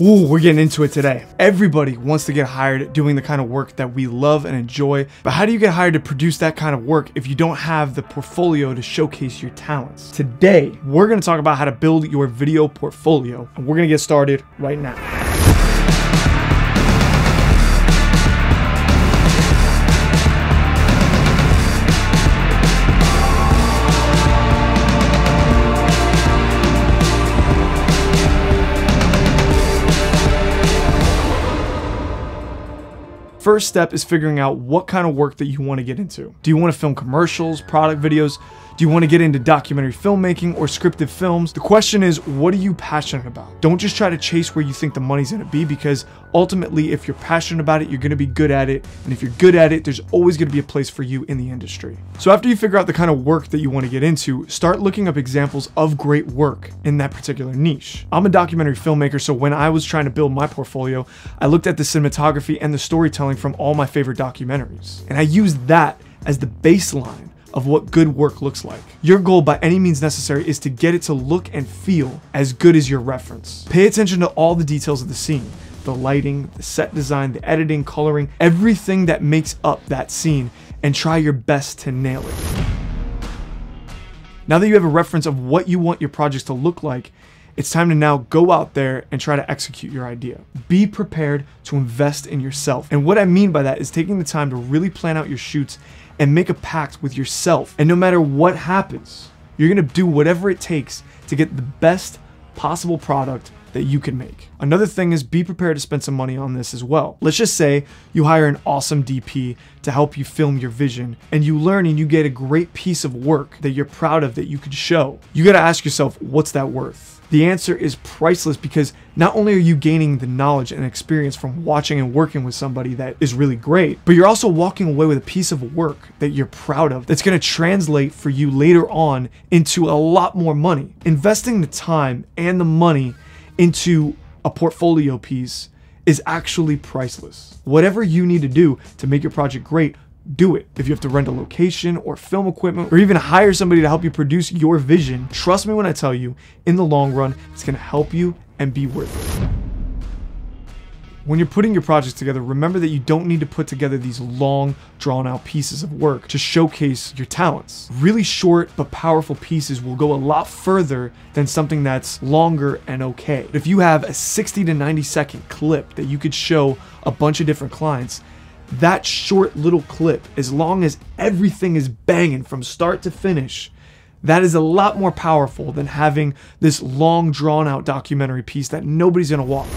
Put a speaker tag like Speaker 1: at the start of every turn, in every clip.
Speaker 1: Ooh, we're getting into it today. Everybody wants to get hired doing the kind of work that we love and enjoy, but how do you get hired to produce that kind of work if you don't have the portfolio to showcase your talents? Today, we're gonna talk about how to build your video portfolio, and we're gonna get started right now. First step is figuring out what kind of work that you want to get into. Do you want to film commercials, product videos? Do you want to get into documentary filmmaking or scripted films? The question is, what are you passionate about? Don't just try to chase where you think the money's going to be because ultimately, if you're passionate about it, you're going to be good at it. And if you're good at it, there's always going to be a place for you in the industry. So after you figure out the kind of work that you want to get into, start looking up examples of great work in that particular niche. I'm a documentary filmmaker, so when I was trying to build my portfolio, I looked at the cinematography and the storytelling from all my favorite documentaries. And I used that as the baseline of what good work looks like. Your goal by any means necessary is to get it to look and feel as good as your reference. Pay attention to all the details of the scene the lighting, the set design, the editing, coloring, everything that makes up that scene, and try your best to nail it. Now that you have a reference of what you want your projects to look like, it's time to now go out there and try to execute your idea. Be prepared to invest in yourself. And what I mean by that is taking the time to really plan out your shoots and make a pact with yourself. And no matter what happens, you're gonna do whatever it takes to get the best possible product that you can make. Another thing is be prepared to spend some money on this as well. Let's just say you hire an awesome DP to help you film your vision and you learn and you get a great piece of work that you're proud of that you could show. You got to ask yourself, what's that worth? The answer is priceless because not only are you gaining the knowledge and experience from watching and working with somebody that is really great, but you're also walking away with a piece of work that you're proud of that's going to translate for you later on into a lot more money. Investing the time and the money into a portfolio piece is actually priceless. Whatever you need to do to make your project great, do it. If you have to rent a location or film equipment or even hire somebody to help you produce your vision, trust me when I tell you, in the long run, it's gonna help you and be worth it. When you're putting your projects together, remember that you don't need to put together these long, drawn out pieces of work to showcase your talents. Really short but powerful pieces will go a lot further than something that's longer and okay. If you have a 60 to 90 second clip that you could show a bunch of different clients, that short little clip, as long as everything is banging from start to finish, that is a lot more powerful than having this long drawn out documentary piece that nobody's gonna watch.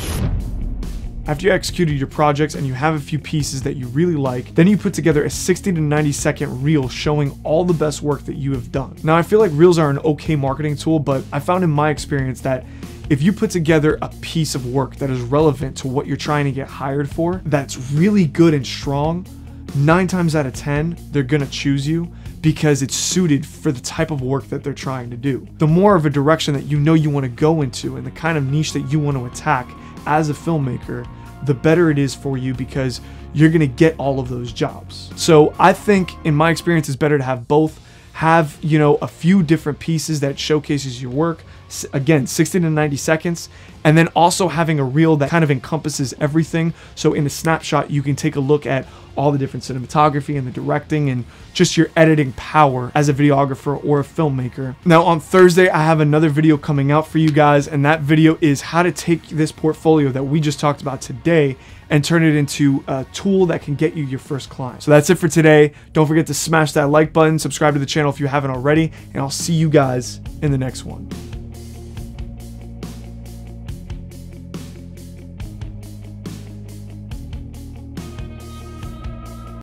Speaker 1: After you executed your projects and you have a few pieces that you really like, then you put together a 60 to 90 second reel showing all the best work that you have done. Now I feel like reels are an okay marketing tool, but I found in my experience that if you put together a piece of work that is relevant to what you're trying to get hired for, that's really good and strong, nine times out of 10, they're gonna choose you because it's suited for the type of work that they're trying to do. The more of a direction that you know you wanna go into and the kind of niche that you wanna attack as a filmmaker, the better it is for you because you're gonna get all of those jobs. So I think in my experience, it's better to have both have you know a few different pieces that showcases your work again 60 to 90 seconds and then also having a reel that kind of encompasses everything so in a snapshot you can take a look at all the different cinematography and the directing and just your editing power as a videographer or a filmmaker. Now on Thursday, I have another video coming out for you guys and that video is how to take this portfolio that we just talked about today and turn it into a tool that can get you your first client. So that's it for today. Don't forget to smash that like button, subscribe to the channel if you haven't already, and I'll see you guys in the next one.